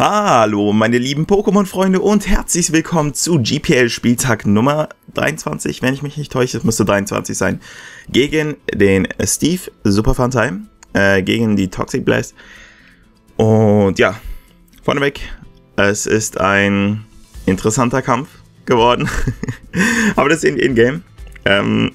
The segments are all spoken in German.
Hallo, meine lieben Pokémon-Freunde und herzlich willkommen zu GPL-Spieltag Nummer 23, wenn ich mich nicht täusche, es müsste 23 sein, gegen den Steve Super Funtime, äh, gegen die Toxic Blast. Und ja, vorneweg, es ist ein interessanter Kampf geworden, aber das wir in-game. Ähm,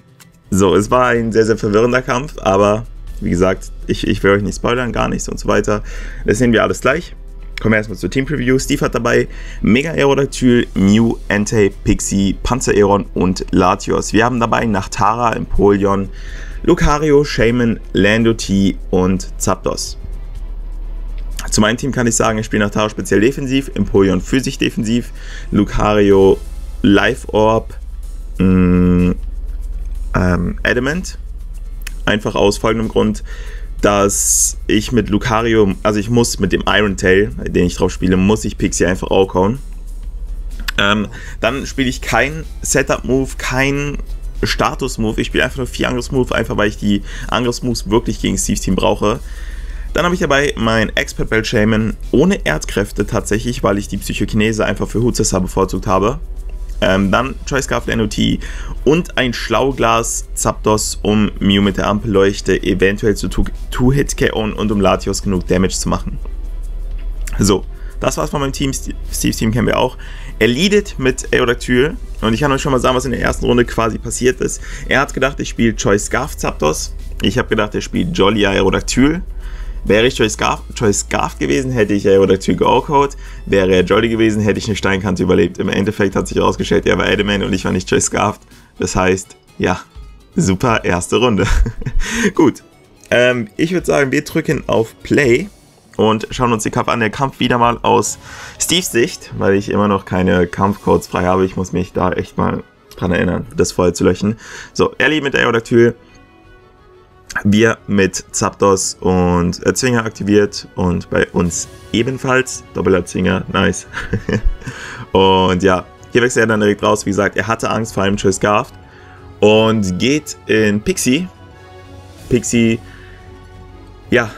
so, es war ein sehr, sehr verwirrender Kampf, aber wie gesagt, ich, ich will euch nicht spoilern, gar nichts und so weiter. Das sehen wir alles gleich. Kommen wir erstmal zur Team Preview. Steve hat dabei Mega Aerodactyl, Mew, Entei, Pixie, Panzer Aeron und Latios. Wir haben dabei Nachtara, Empoleon, Lucario, Shaman, Lando T und Zapdos. Zu meinem Team kann ich sagen, ich spiele Nachtara speziell defensiv, Empoleon physisch defensiv, Lucario Life Orb, mh, mm, ähm, Adamant. Einfach aus folgendem Grund dass ich mit Lucario, also ich muss mit dem Iron Tail, den ich drauf spiele, muss ich Pixie einfach auch hauen. Ähm, dann spiele ich kein Setup-Move, kein Status-Move. Ich spiele einfach nur vier Angriffs-Move, einfach weil ich die Angriffs-Moves wirklich gegen Steve's Team brauche. Dann habe ich dabei mein Expert Belt Shaman ohne Erdkräfte tatsächlich, weil ich die Psychokinese einfach für Hutzessa bevorzugt habe. Ähm, dann Choice Scarf NOT und ein Schlauglas Zapdos, um Mew mit der Ampelleuchte eventuell zu 2-Hit KO und um Latios genug Damage zu machen. So, das war's von meinem Team. Steve's Team kennen wir auch. Er leadet mit Aerodactyl und ich kann euch schon mal sagen, was in der ersten Runde quasi passiert ist. Er hat gedacht, ich spiele Choice Scarf Zapdos. Ich habe gedacht, er spielt Jolly Aerodactyl. Wäre ich Choice Scarf, Choice Scarf gewesen, hätte ich Aerodactyl geocode. Wäre er Jolly gewesen, hätte ich eine Steinkante überlebt. Im Endeffekt hat sich herausgestellt, er war Adamant und ich war nicht Choice Scarf. Das heißt, ja, super erste Runde. Gut, ähm, ich würde sagen, wir drücken auf Play und schauen uns den Kampf an. Der Kampf wieder mal aus Steves Sicht, weil ich immer noch keine Kampfcodes frei habe. Ich muss mich da echt mal dran erinnern, das vorher zu löschen. So, Ellie mit Aerodactyl wir mit Zapdos und Zwinger aktiviert und bei uns ebenfalls doppelter Zwinger, nice. und ja, hier wechselt er dann direkt raus. Wie gesagt, er hatte Angst vor einem Scarf und geht in Pixie. Pixie, ja,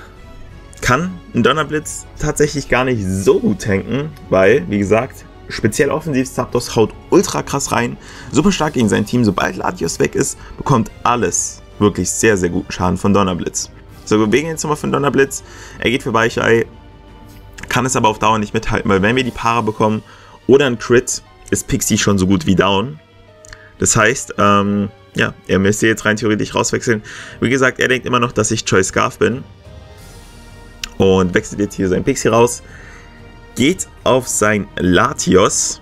kann einen Donnerblitz tatsächlich gar nicht so gut tanken, weil, wie gesagt, speziell offensiv Zapdos haut ultra krass rein, super stark gegen sein Team. Sobald Latios weg ist, bekommt alles wirklich sehr, sehr guten Schaden von Donnerblitz. So, wir bewegen jetzt nochmal von Donnerblitz. Er geht für Weichei, kann es aber auf Dauer nicht mithalten, weil wenn wir die Paare bekommen oder ein Crit, ist Pixie schon so gut wie down. Das heißt, ähm, ja, er müsste jetzt rein theoretisch rauswechseln. Wie gesagt, er denkt immer noch, dass ich Choice Scarf bin. Und wechselt jetzt hier sein Pixie raus. Geht auf sein Latios.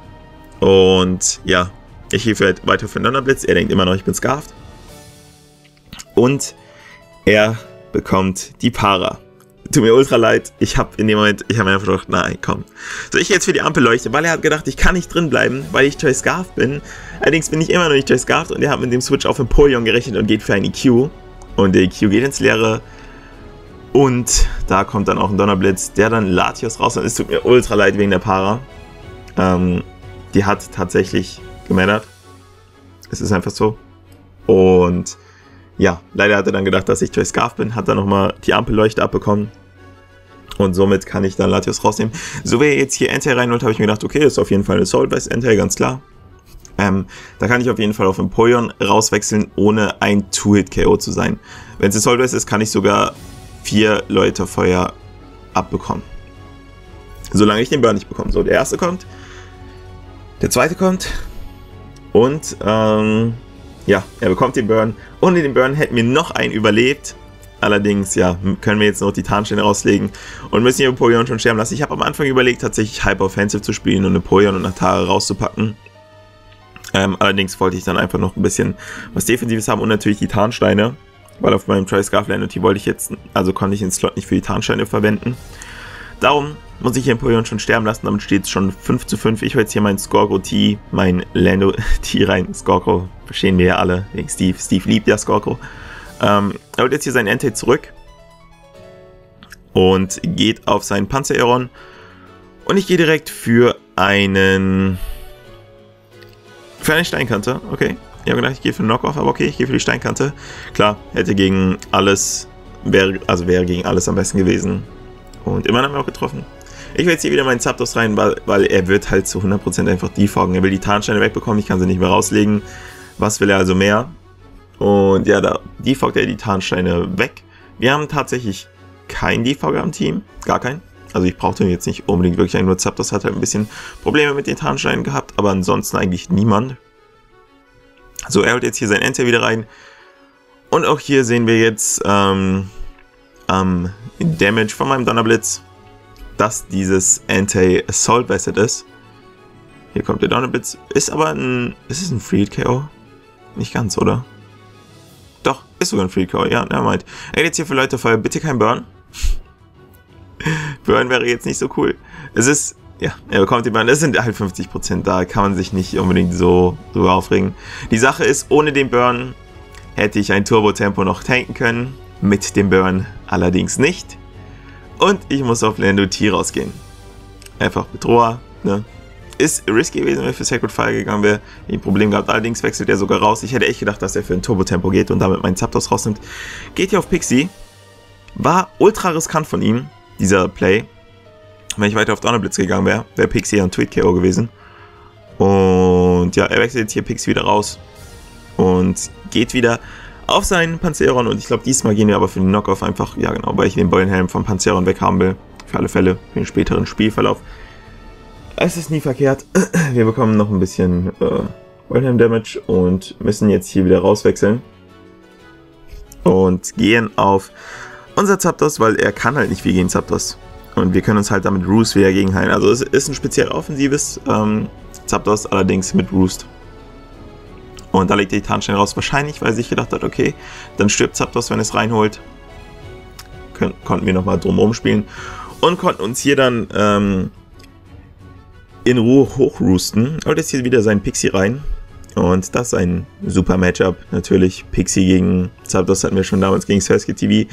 Und ja, ich gehe weiter für Donnerblitz. Er denkt immer noch, ich bin Scarfed und er bekommt die Para. Tut mir ultra leid, ich habe in dem Moment, ich habe mir einfach gedacht, nein, komm. So, ich jetzt für die Ampel leuchte, weil er hat gedacht, ich kann nicht drin bleiben, weil ich Joy Scarf bin. Allerdings bin ich immer noch nicht Joy Scarf und er hat mit dem Switch auf Empoleon gerechnet und geht für ein EQ. Und der EQ geht ins Leere. Und da kommt dann auch ein Donnerblitz, der dann Latios raus und es tut mir ultra leid wegen der Para. Ähm, die hat tatsächlich gemändert. Es ist einfach so. Und ja, leider hat er dann gedacht, dass ich Joy Scarf bin, hat dann nochmal die Ampelleuchte abbekommen. Und somit kann ich dann Latios rausnehmen. So wie er jetzt hier Entei reinholt, habe ich mir gedacht, okay, das ist auf jeden Fall eine Soul-Based Entei, ganz klar. Ähm, da kann ich auf jeden Fall auf Empoleon rauswechseln, ohne ein Two-Hit-KO zu sein. Wenn es Soul-Based ist, kann ich sogar vier Leute Feuer abbekommen. Solange ich den Burn nicht bekomme. So, der erste kommt. Der zweite kommt. Und, ähm, ja, er bekommt den Burn. Ohne den Burn hätten wir noch einen überlebt. Allerdings, ja, können wir jetzt noch die Tarnsteine rauslegen und müssen hier Napoleon schon sterben lassen. Ich habe am Anfang überlegt, tatsächlich Hyper Offensive zu spielen und Napoleon und Natara rauszupacken. Ähm, allerdings wollte ich dann einfach noch ein bisschen was Defensives haben und natürlich die Tarnsteine. Weil auf meinem Troy Scarfland und die wollte ich jetzt, also konnte ich den Slot nicht für die Tarnsteine verwenden. Darum muss ich Empoleon schon sterben lassen, damit steht es schon 5 zu 5. Ich hole jetzt hier meinen Scorgo T, mein Lando T rein. Scorgo, verstehen wir ja alle, wegen Steve. Steve liebt ja Scorgo. Ähm, er holt jetzt hier seinen Entei zurück und geht auf seinen Panzer Aeron. Und ich gehe direkt für einen. Für eine Steinkante, okay. Ich habe gedacht, ich gehe für einen Knockoff, aber okay, ich gehe für die Steinkante. Klar, hätte gegen alles, wäre, also wäre gegen alles am besten gewesen. Und immerhin haben wir auch getroffen. Ich will jetzt hier wieder meinen Zapdos rein, weil, weil er wird halt zu 100% einfach defogen. Er will die Tarnsteine wegbekommen, ich kann sie nicht mehr rauslegen. Was will er also mehr? Und ja, da defogt er die Tarnsteine weg. Wir haben tatsächlich keinen Defogger am Team, gar keinen. Also ich brauchte jetzt nicht unbedingt wirklich einen, nur Zapdos hat halt ein bisschen Probleme mit den Tarnsteinen gehabt, aber ansonsten eigentlich niemand. So, er holt jetzt hier sein Enter wieder rein. Und auch hier sehen wir jetzt ähm, ähm, Damage von meinem Donnerblitz, dass dieses Anti-Assault Vested ist. Hier kommt der Donnerblitz. Ist aber ein... Ist es ein Freed KO? Nicht ganz, oder? Doch, ist sogar ein Freed KO. Ja, nevermind. Er jetzt hier für Leute Feuer. Bitte kein Burn. Burn wäre jetzt nicht so cool. Es ist... Ja, er bekommt den Burn. Es sind halt 50%. Da kann man sich nicht unbedingt so drüber aufregen. Die Sache ist, ohne den Burn hätte ich ein Turbo-Tempo noch tanken können. Mit dem Burn allerdings nicht. Und ich muss auf Lando T rausgehen. Einfach Bedroher, ne? Ist risky gewesen, wenn er für Sacred Fire gegangen wäre. Ein Problem gehabt. Allerdings wechselt er sogar raus. Ich hätte echt gedacht, dass er für ein Turbo-Tempo geht und damit meinen Zapdos rausnimmt. Geht hier auf Pixie. War ultra riskant von ihm, dieser Play. Wenn ich weiter auf Donnerblitz gegangen wäre, wäre Pixie ein Tweet-KO gewesen. Und ja, er wechselt jetzt hier Pixie wieder raus. Und geht wieder auf seinen Panzeron. Und ich glaube, diesmal gehen wir aber für den Knockoff einfach, ja genau, weil ich den Beulenhelm vom Panzeron weghaben will. Für alle Fälle, für den späteren Spielverlauf. Es ist nie verkehrt. Wir bekommen noch ein bisschen äh, Beulenhelm-Damage und müssen jetzt hier wieder rauswechseln. Und gehen auf unser Zapdos, weil er kann halt nicht viel gegen Zapdos. Und wir können uns halt damit Roost wieder gegenheilen. Also es ist ein speziell offensives ähm, Zapdos, allerdings mit Roost. Und da legt er die Tarnsteine raus. Wahrscheinlich, weil er sich gedacht hat, okay, dann stirbt Zapdos, wenn es reinholt. Können, konnten wir nochmal drumherum spielen. Und konnten uns hier dann ähm, in Ruhe hochroosten. Und jetzt hier wieder sein Pixie rein. Und das ist ein super Matchup. Natürlich, Pixie gegen Zapdos hatten wir schon damals gegen Sasuke TV.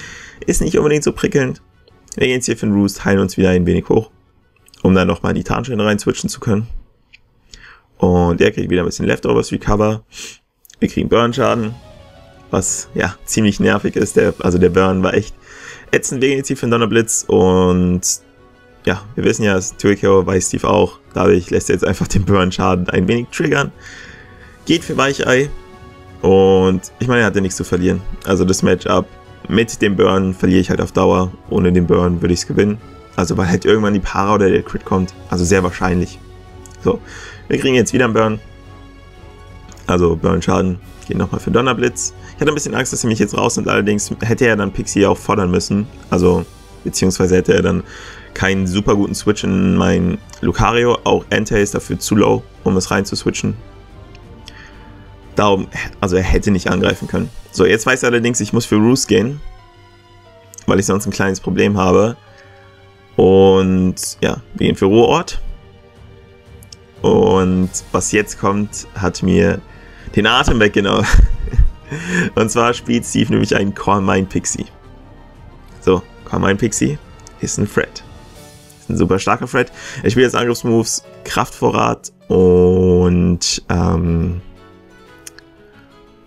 Ist nicht unbedingt so prickelnd. Wir gehen jetzt hier für den Roost, heilen uns wieder ein wenig hoch. Um dann nochmal die Tarnsteine rein switchen zu können. Und er kriegt wieder ein bisschen Leftovers Recover. Wir kriegen Burn-Schaden. Was, ja, ziemlich nervig ist. Der, also der Burn war echt ätzend wegen für den Donnerblitz. Und ja, wir wissen ja, Turkio weiß Steve auch. Dadurch lässt er jetzt einfach den Burn-Schaden ein wenig triggern. Geht für Weichei. Und ich meine, er hatte nichts zu verlieren. Also das Matchup mit dem Burn verliere ich halt auf Dauer. Ohne den Burn würde ich es gewinnen. Also weil halt irgendwann die Para oder der Crit kommt. Also sehr wahrscheinlich. So, wir kriegen jetzt wieder einen Burn. Also Burn-Schaden geht nochmal für Donnerblitz. Ich hatte ein bisschen Angst, dass er mich jetzt rausnimmt, allerdings hätte er dann Pixie auch fordern müssen. Also, beziehungsweise hätte er dann keinen super guten Switch in mein Lucario. Auch Entei ist dafür zu low, um es rein zu switchen. Darum, also er hätte nicht angreifen können. So, jetzt weiß er allerdings, ich muss für Roost gehen. Weil ich sonst ein kleines Problem habe. Und ja, wir gehen für Ruheort. Und was jetzt kommt, hat mir den Atem weggenommen. Und zwar spielt Steve nämlich einen Call Pixie. So, Call Pixie ist ein Fred. Ist ein super starker Fred. Er spielt jetzt Angriffsmoves, Kraftvorrat und ähm,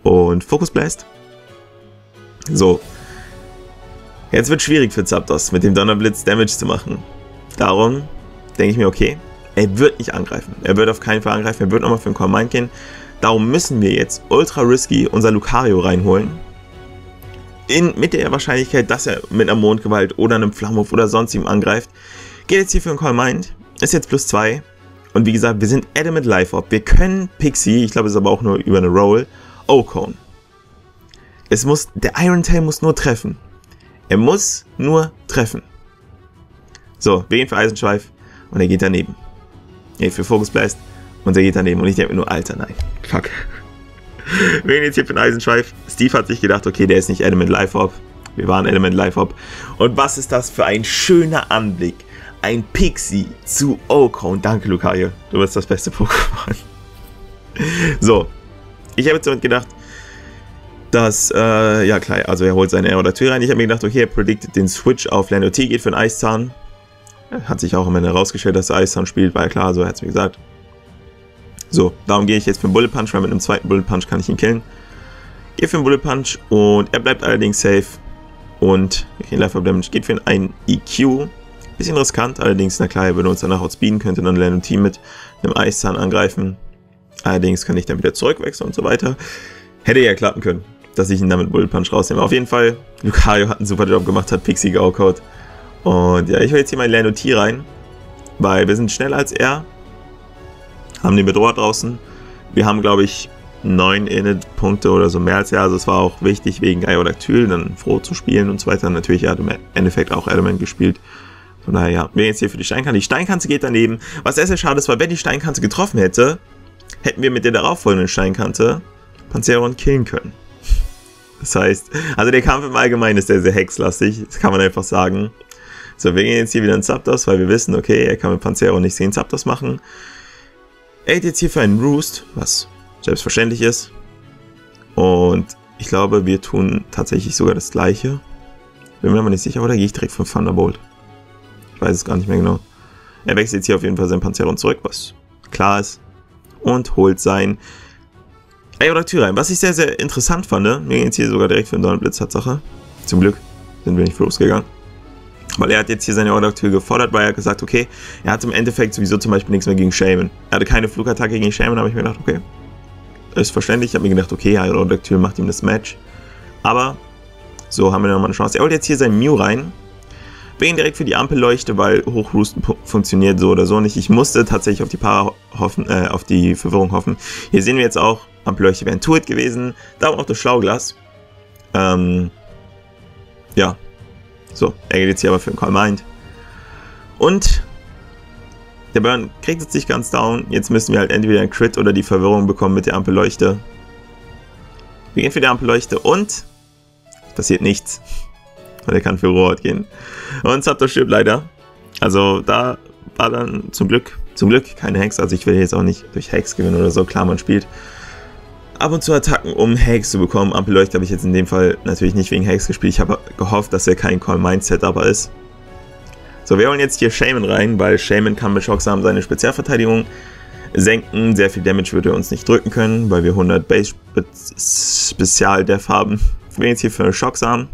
und Focus Blast. So. Jetzt wird schwierig für Zapdos mit dem Donnerblitz Damage zu machen. Darum denke ich mir, okay, er wird nicht angreifen. Er wird auf keinen Fall angreifen. Er wird nochmal für den Command gehen. Darum müssen wir jetzt ultra risky unser Lucario reinholen. In, mit der Wahrscheinlichkeit, dass er mit einer Mondgewalt oder einem Flammhof oder sonst ihm angreift. Geht jetzt hier für einen Call Mind. Ist jetzt plus 2. Und wie gesagt, wir sind Adamant Life Op. Wir können Pixie, ich glaube, es ist aber auch nur über eine Roll, O-Cone. Es muss, der Iron Tail muss nur treffen. Er muss nur treffen. So, wir gehen für Eisenschweif und er geht daneben. Nee, für Focus Blast. Und der geht daneben. Und ich denke mir nur, Alter, nein. Fuck. Wir gehen jetzt hier für den Eisenschweif. Steve hat sich gedacht, okay, der ist nicht Element Life Hop. Wir waren Element Life Hop. Und was ist das für ein schöner Anblick? Ein Pixie zu Ocone. Danke, Lucario. Du bist das beste Pokémon. so. Ich habe jetzt damit gedacht, dass, äh, ja klar, also er holt seine Aerodatur rein. Ich habe mir gedacht, okay, er predicted den Switch auf Lando T, geht für den Eiszahn. Hat sich auch am Ende herausgestellt, dass er Eiszahn spielt, war ja klar, so hat es mir gesagt. So, darum gehe ich jetzt für einen Bullet Punch, weil mit einem zweiten Bullet Punch kann ich ihn killen. Gehe für einen Bullet Punch und er bleibt allerdings safe. Und okay, Life of Damage geht für einen EQ. Bisschen riskant, allerdings, na klar, er würde uns danach outspeeden, könnte dann Lando Team mit einem Eiszahn angreifen. Allerdings kann ich dann wieder zurückwechseln und so weiter. Hätte ja klappen können, dass ich ihn damit Bullet Punch rausnehme. Auf jeden Fall, Lucario hat einen super Job gemacht, hat Pixie geoutcode. Und ja, ich hole jetzt hier mein Lando T rein, weil wir sind schneller als er. Haben den Bedroher draußen. Wir haben, glaube ich, neun Init-Punkte oder so mehr als er. Also es war auch wichtig, wegen Gyrodactyl dann froh zu spielen und so weiter. Natürlich, er hat im Endeffekt auch Element gespielt. Von daher, ja, wir jetzt hier für die Steinkante. Die Steinkante geht daneben. Was sehr, sehr schade ist, weil wenn die Steinkante getroffen hätte, hätten wir mit der darauffolgenden Steinkante Panzeron killen können. Das heißt, also der Kampf im Allgemeinen ist sehr, sehr hexlastig. Das kann man einfach sagen. So, wir gehen jetzt hier wieder in Zapdos, weil wir wissen, okay, er kann mit Panzeron nicht 10 Zapdos machen. Er geht jetzt hier für einen Roost, was selbstverständlich ist. Und ich glaube, wir tun tatsächlich sogar das gleiche. Bin mir aber nicht sicher, oder gehe ich direkt von Thunderbolt? Ich weiß es gar nicht mehr genau. Er wechselt jetzt hier auf jeden Fall sein Panzeron zurück, was klar ist. Und holt sein Aerodactyl rein. Was ich sehr, sehr interessant fand, wir gehen jetzt hier sogar direkt für den Donnerblitz, Tatsache. Zum Glück sind wir nicht losgegangen. Weil er hat jetzt hier seine Aerodactyl gefordert, weil er gesagt, okay, er hat im Endeffekt sowieso zum Beispiel nichts mehr gegen Shaman. Er hatte keine Flugattacke gegen Shaman, aber ich mir gedacht, okay, ist verständlich. Ich habe mir gedacht, okay, Aerodactyl macht ihm das Match. Aber so haben wir nochmal eine Chance. Er holt jetzt hier sein Mew rein. Wir gehen direkt für die Ampelleuchte, weil Hochroosten funktioniert so oder so nicht. Ich musste tatsächlich auf die Para hoffen, äh, auf die Verwirrung hoffen. Hier sehen wir jetzt auch, Ampelleuchte wäre ein Tuit gewesen. Darum auch das Schlauglas. Ähm, ja. So, er geht jetzt hier aber für den Call Mind. Und der Burn kriegt jetzt nicht ganz down. Jetzt müssen wir halt entweder ein Crit oder die Verwirrung bekommen mit der Ampelleuchte. Wir gehen für die Ampelleuchte und passiert nichts. Weil er kann für Rohrort gehen. Und Zapdos stirbt leider. Also da war dann zum Glück, zum Glück keine Hex. Also ich will jetzt auch nicht durch Hex gewinnen oder so. Klar, man spielt ab und zu Attacken, um Hex zu bekommen. Ampelleuchte habe ich jetzt in dem Fall natürlich nicht wegen Hex gespielt. Ich habe gehofft, dass er kein Call Mind Setup ist. So, wir holen jetzt hier Shaman rein, weil Shaman kann mit Schocksam seine Spezialverteidigung senken. Sehr viel Damage würde er uns nicht drücken können, weil wir 100 Base Spezial Def haben. Wir jetzt hier für Schocksam.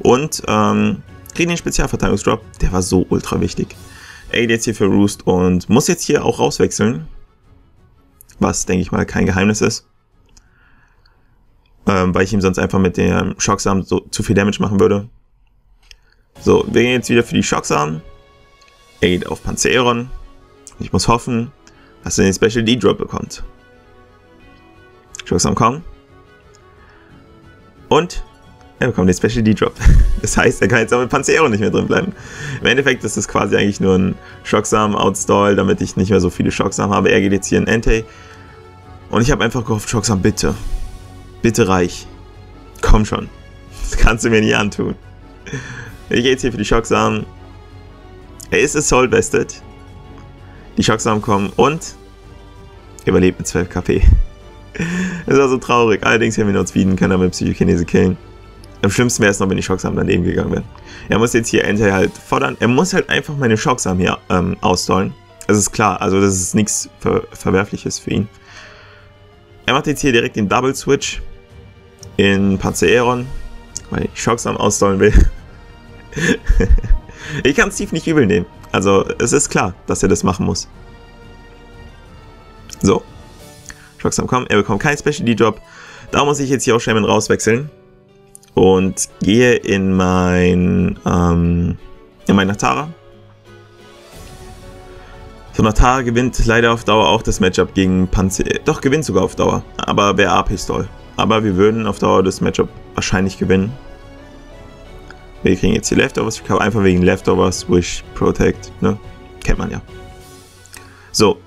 Und ähm, kriegen den Spezialverteidigungsdrop. Der war so ultra wichtig. Geht jetzt hier für Roost und muss jetzt hier auch rauswechseln. Was, denke ich mal, kein Geheimnis ist. Ähm, weil ich ihm sonst einfach mit dem Schocksam so zu viel Damage machen würde. So, wir gehen jetzt wieder für die Schocksam. Er geht auf Panzeron. Ich muss hoffen, dass er den Special D-Drop bekommt. Schocksam kommen. Und er bekommt den Special D-Drop. Das heißt, er kann jetzt auch mit Panzero nicht mehr drin bleiben. Im Endeffekt ist das quasi eigentlich nur ein Schocksam-Outstall, damit ich nicht mehr so viele Schocksam habe. Er geht jetzt hier in Entei. Und ich habe einfach gehofft, Schocksam, bitte. Bitte reich. Komm schon. Das kannst du mir nicht antun. Ich gehe jetzt hier für die Schocksamen. Er ist Assault Vested. Die Schocksamen kommen und überlebt mit 12 KP. Das war so traurig. Allerdings, wenn wir uns bieten, können wir mit Psychokinese killen. Am schlimmsten wäre es noch, wenn die Schocksamen daneben gegangen wären. Er muss jetzt hier Enter halt fordern. Er muss halt einfach meine Schocksamen hier ähm, ausstollen. Das ist klar, also das ist nichts Ver Verwerfliches für ihn. Er macht jetzt hier direkt den Double Switch in Panzeron, weil ich Schocksamen ausstollen will. ich kann Steve nicht übel nehmen. Also es ist klar, dass er das machen muss. So. Schocksam kommen. Er bekommt keinen Special D-Job. Da muss ich jetzt hier auch Shaman rauswechseln und gehe in mein ähm, in mein Natara. So, Natara gewinnt leider auf Dauer auch das Matchup gegen Panzer. Doch, gewinnt sogar auf Dauer. Aber wäre A-Pistol. Aber wir würden auf Dauer das Matchup wahrscheinlich gewinnen. Wir kriegen jetzt die Leftovers. Ich glaube einfach wegen Leftovers, Wish, Protect. Ne? Kennt man ja. So.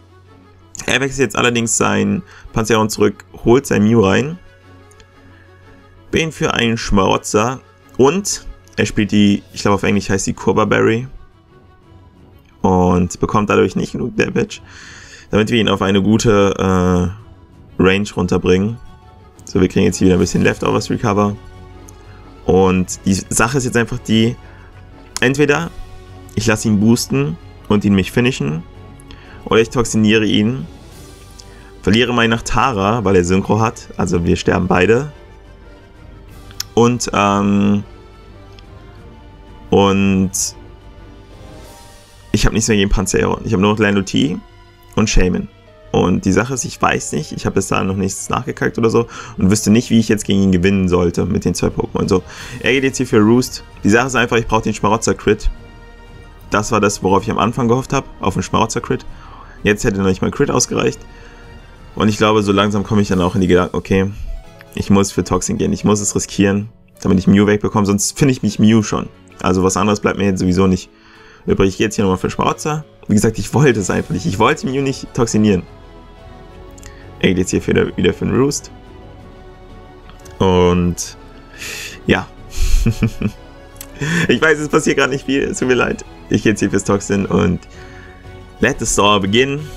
Er wechselt jetzt allerdings sein Panzeron zurück, holt sein Mew rein bin für einen Schmarotzer. Und er spielt die, ich glaube auf Englisch heißt die Kurba Berry und bekommt dadurch nicht genug Damage, damit wir ihn auf eine gute äh, Range runterbringen. So, wir kriegen jetzt hier wieder ein bisschen Leftovers Recover. Und die Sache ist jetzt einfach die, entweder ich lasse ihn boosten und ihn mich finishen, oder ich toxiniere ihn, verliere meinen nach Tara, weil er Synchro hat, also wir sterben beide, und ähm, Und ich habe nichts mehr gegen Panzeron. Ich habe nur noch Lando T und Shaman. Und die Sache ist, ich weiß nicht, ich habe bis dahin noch nichts nachgekackt oder so und wüsste nicht, wie ich jetzt gegen ihn gewinnen sollte mit den zwei Pokémon. So, er geht jetzt hier für Roost. Die Sache ist einfach, ich brauche den Schmarotzer-Crit. Das war das, worauf ich am Anfang gehofft habe, auf den Schmarotzer-Crit. Jetzt hätte noch nicht mal Crit ausgereicht. Und ich glaube, so langsam komme ich dann auch in die Gedanken, okay, ich muss für Toxin gehen, ich muss es riskieren, damit ich Mew wegbekomme, sonst finde ich mich Mew schon. Also was anderes bleibt mir jetzt sowieso nicht übrig. Ich gehe jetzt hier nochmal für Schmarotzer. Wie gesagt, ich wollte es einfach nicht. Ich wollte Mew nicht toxinieren. Er geht jetzt hier wieder, wieder für den Roost. Und ja. ich weiß, es passiert gerade nicht viel. Es tut mir leid. Ich gehe jetzt hier fürs Toxin und let the Store beginnen.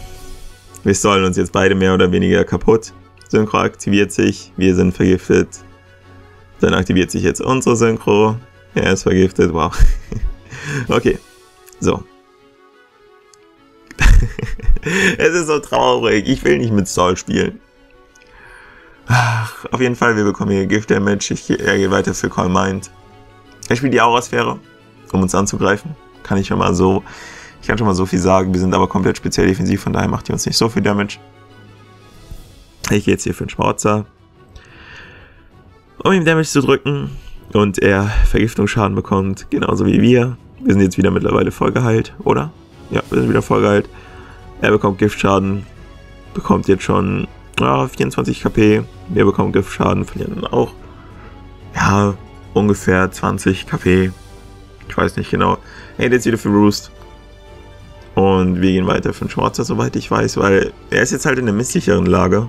Wir sollen uns jetzt beide mehr oder weniger kaputt. Synchro aktiviert sich. Wir sind vergiftet. Dann aktiviert sich jetzt unsere Synchro. Er ist vergiftet. Wow. okay. So. es ist so traurig. Ich will nicht mit Saul spielen. Ach, auf jeden Fall, wir bekommen hier Gift Damage. Ich, er geht weiter für Call Mind. Er spielt die Aura-Sphäre, um uns anzugreifen. Kann ich schon mal so. Ich kann schon mal so viel sagen. Wir sind aber komplett speziell defensiv, von daher macht die uns nicht so viel Damage. Ich gehe jetzt hier für den Schmarotzer. Um ihm Damage zu drücken. Und er Vergiftungsschaden bekommt, genauso wie wir. Wir sind jetzt wieder mittlerweile voll geheilt, oder? Ja, wir sind wieder voll geheilt. Er bekommt Giftschaden, bekommt jetzt schon ja, 24 KP. Wir bekommen Giftschaden, verlieren dann auch ja, ungefähr 20 KP. Ich weiß nicht genau. Er geht jetzt wieder für Roost. Und wir gehen weiter für den Schwarzer, soweit ich weiß, weil er ist jetzt halt in einer misslicheren Lage.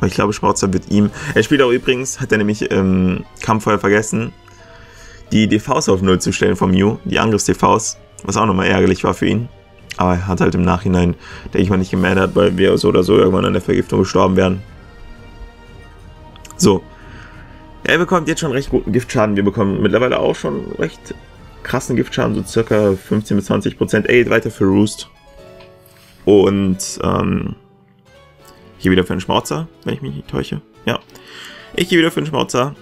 Weil ich glaube, Schwarzer wird ihm. Er spielt auch übrigens, hat er nämlich im Kampf vorher vergessen, die DVs auf Null zu stellen von Mew, die Angriffs-DVs, was auch nochmal ärgerlich war für ihn. Aber er hat halt im Nachhinein, denke ich mal, nicht gemeldet, weil wir so oder so irgendwann an der Vergiftung gestorben wären. So. Er bekommt jetzt schon recht guten Giftschaden. Wir bekommen mittlerweile auch schon recht krassen Giftschaden, so circa 15 bis 20 Prozent. Er geht weiter für Roost. Und, ähm, hier wieder für einen Schmauzer, wenn ich mich nicht täusche. Ja. Ich gehe wieder für einen Schmauzer.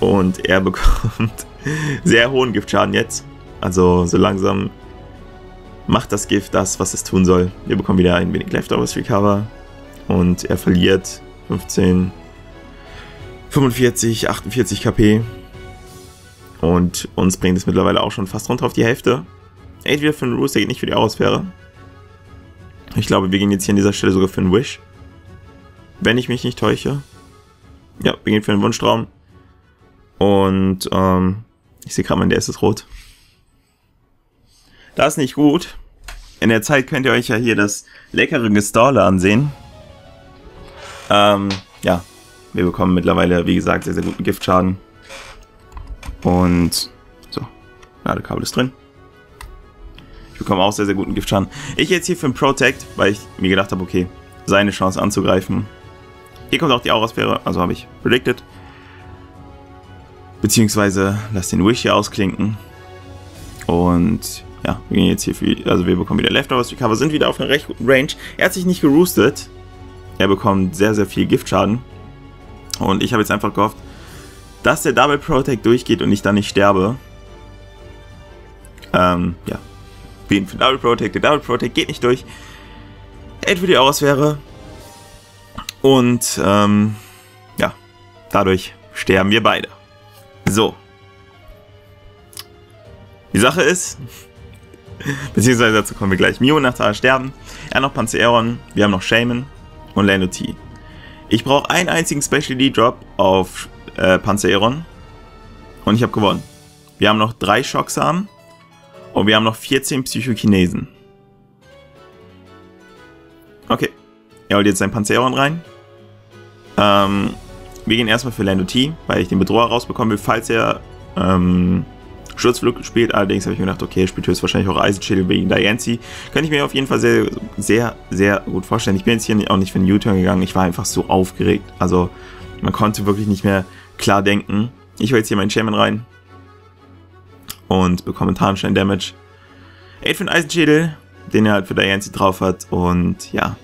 Und er bekommt sehr hohen Giftschaden jetzt. Also so langsam macht das Gift das, was es tun soll. Wir bekommen wieder ein wenig Leftovers Recover und er verliert 15, 45, 48 KP. Und uns bringt es mittlerweile auch schon fast runter auf die Hälfte. Ey, wieder für einen Rooster geht nicht für die Ausfähre. Ich glaube, wir gehen jetzt hier an dieser Stelle sogar für einen Wish. Wenn ich mich nicht täusche. Ja, gehen für einen Wunschtraum. Und ähm, ich sehe gerade, mein DS ist rot. Das ist nicht gut. In der Zeit könnt ihr euch ja hier das leckere Gestaule ansehen. Ähm, ja, wir bekommen mittlerweile, wie gesagt, sehr, sehr guten Giftschaden. Und so, Ladekabel ist drin. Ich bekomme auch sehr, sehr guten Giftschaden. Ich jetzt hier für ein Protect, weil ich mir gedacht habe, okay, seine Chance anzugreifen. Hier kommt auch die Aurasphäre, also habe ich predicted. Beziehungsweise lass den Wish hier ausklinken. Und ja, wir gehen jetzt hier für, also wir bekommen wieder Leftovers Recover, sind wieder auf einer recht guten Range. Er hat sich nicht geroostet. Er bekommt sehr, sehr viel Giftschaden. Und ich habe jetzt einfach gehofft, dass der Double Protect durchgeht und ich dann nicht sterbe. Ähm, ja. Wen für Double Protect? Der Double Protect geht nicht durch. Er für die Aurasphäre. Und, ähm, ja. Dadurch sterben wir beide. So. Die Sache ist, Beziehungsweise dazu kommen wir gleich. Mio nach Tal sterben. Er noch Panzeron. Wir haben noch Shaman und Lando T. Ich brauche einen einzigen Specialty Drop auf äh, Panzeron. Und ich habe gewonnen. Wir haben noch drei Schocksamen. Und wir haben noch 14 Psychokinesen. Okay. Er holt jetzt sein Panzeron rein. Ähm, wir gehen erstmal für Lando T, weil ich den Bedroher rausbekommen will, falls er ähm, Sturzflug gespielt. Allerdings habe ich mir gedacht, okay, er spielt höchstwahrscheinlich auch Eisenschädel wegen Diancie. Könnte ich mir auf jeden Fall sehr, sehr, sehr gut vorstellen. Ich bin jetzt hier auch nicht für einen U-Turn gegangen. Ich war einfach so aufgeregt. Also, man konnte wirklich nicht mehr klar denken. Ich hole jetzt hier meinen Shaman rein. Und bekomme Tarnstein Damage. 8 für den Eisenschädel, den er halt für Diancie drauf hat. Und ja,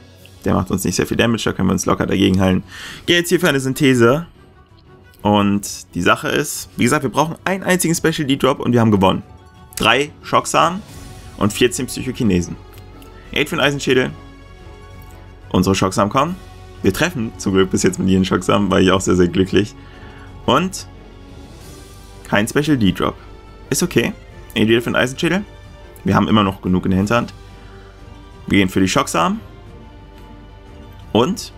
der macht uns nicht sehr viel Damage. Da können wir uns locker dagegen heilen. Gehe jetzt hier für eine Synthese. Und die Sache ist, wie gesagt, wir brauchen einen einzigen Special D-Drop und wir haben gewonnen. Drei Schocksamen und 14 Psychokinesen. 8 für den Eisenschädel. Unsere Schocksamen kommen. Wir treffen zum Glück bis jetzt mit ihren Schocksamen, war ich auch sehr, sehr glücklich. Und kein Special D-Drop. Ist okay. 8 für den Eisenschädel. Wir haben immer noch genug in der Hinterhand. Wir gehen für die Schocksamen. Und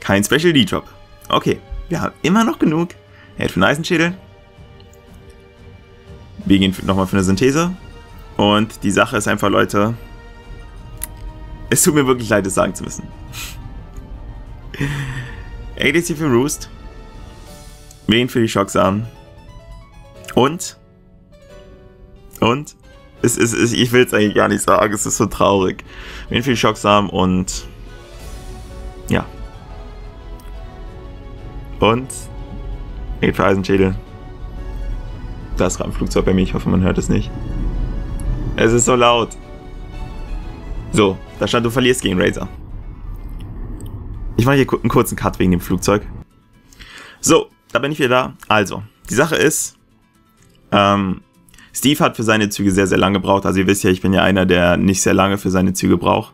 kein Special D-Drop. Okay, wir haben immer noch genug. Hat für einen Eisenschädel. Wir gehen nochmal für eine Synthese. Und die Sache ist einfach, Leute, es tut mir wirklich leid, es sagen zu müssen. ADC für Roost. Wir gehen für die Schocksamen. Und? Und? Es ist, es, ich will es eigentlich gar nicht sagen, es ist so traurig. Für die Schocksamen und... Ja. Und... Geht für Eisenschädel. Da ist gerade ein Flugzeug bei mir, ich hoffe, man hört es nicht. Es ist so laut. So, da stand, du verlierst gegen Razer. Ich mache hier einen kurzen Cut wegen dem Flugzeug. So, da bin ich wieder da. Also, die Sache ist, ähm, Steve hat für seine Züge sehr, sehr lange gebraucht. Also ihr wisst ja, ich bin ja einer, der nicht sehr lange für seine Züge braucht.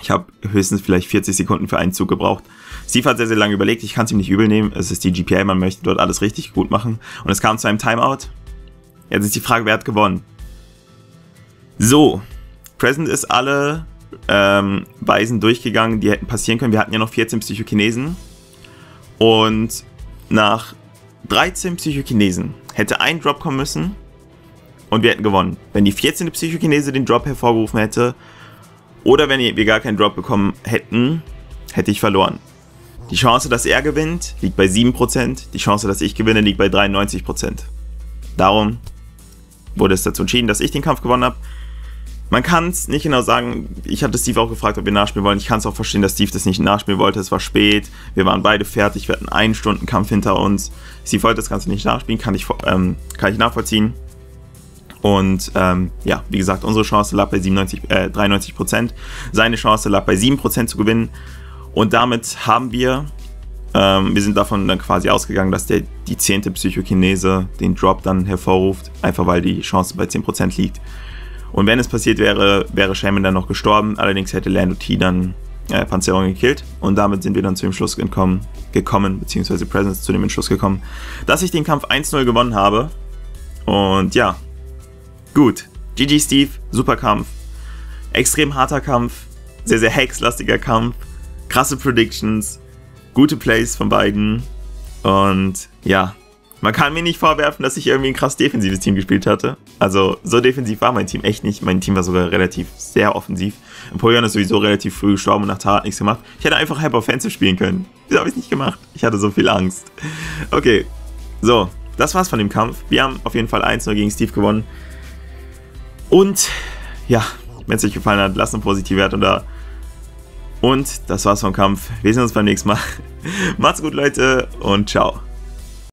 Ich habe höchstens vielleicht 40 Sekunden für einen Zug gebraucht. Steve hat sehr, sehr lange überlegt. Ich kann es ihm nicht übel nehmen. Es ist die GPA, man möchte dort alles richtig gut machen. Und es kam zu einem Timeout. Jetzt ist die Frage, wer hat gewonnen? So, Present ist alle ähm, Weisen durchgegangen, die hätten passieren können. Wir hatten ja noch 14 Psychokinesen. Und nach 13 Psychokinesen hätte ein Drop kommen müssen und wir hätten gewonnen. Wenn die 14. Psychokinese den Drop hervorgerufen hätte oder wenn wir gar keinen Drop bekommen hätten, hätte ich verloren. Die Chance, dass er gewinnt, liegt bei 7%. Die Chance, dass ich gewinne, liegt bei 93%. Darum wurde es dazu entschieden, dass ich den Kampf gewonnen habe. Man kann es nicht genau sagen. Ich hatte Steve auch gefragt, ob wir nachspielen wollen. Ich kann es auch verstehen, dass Steve das nicht nachspielen wollte. Es war spät. Wir waren beide fertig. Wir hatten einen Stunden Kampf hinter uns. Steve wollte das Ganze nicht nachspielen. Kann ich, ähm, kann ich nachvollziehen. Und ähm, ja, wie gesagt, unsere Chance lag bei 97, äh, 93%. Seine Chance lag bei 7% zu gewinnen. Und damit haben wir, ähm, wir sind davon dann quasi ausgegangen, dass der, die 10. Psychokinese den Drop dann hervorruft. Einfach weil die Chance bei 10% liegt. Und wenn es passiert wäre, wäre Shaman dann noch gestorben. Allerdings hätte Lando T dann äh, Panzerung gekillt. Und damit sind wir dann zu dem Schluss gekommen, gekommen beziehungsweise Presence zu dem Entschluss gekommen, dass ich den Kampf 1-0 gewonnen habe. Und ja, gut. GG Steve, super Kampf. Extrem harter Kampf, sehr, sehr hexlastiger Kampf, krasse Predictions, gute Plays von beiden. Und ja, man kann mir nicht vorwerfen, dass ich irgendwie ein krass defensives Team gespielt hatte. Also so defensiv war mein Team echt nicht. Mein Team war sogar relativ sehr offensiv. Napoleon ist sowieso relativ früh gestorben und nach Tat nichts gemacht. Ich hätte einfach Hyper Offensive spielen können. Wieso habe ich es nicht gemacht? Ich hatte so viel Angst. Okay, so, das war's von dem Kampf. Wir haben auf jeden Fall 1-0 gegen Steve gewonnen. Und ja, wenn es euch gefallen hat, lasst eine positive Wertung da. Und das war's vom Kampf. Wir sehen uns beim nächsten Mal. Macht's gut, Leute, und ciao.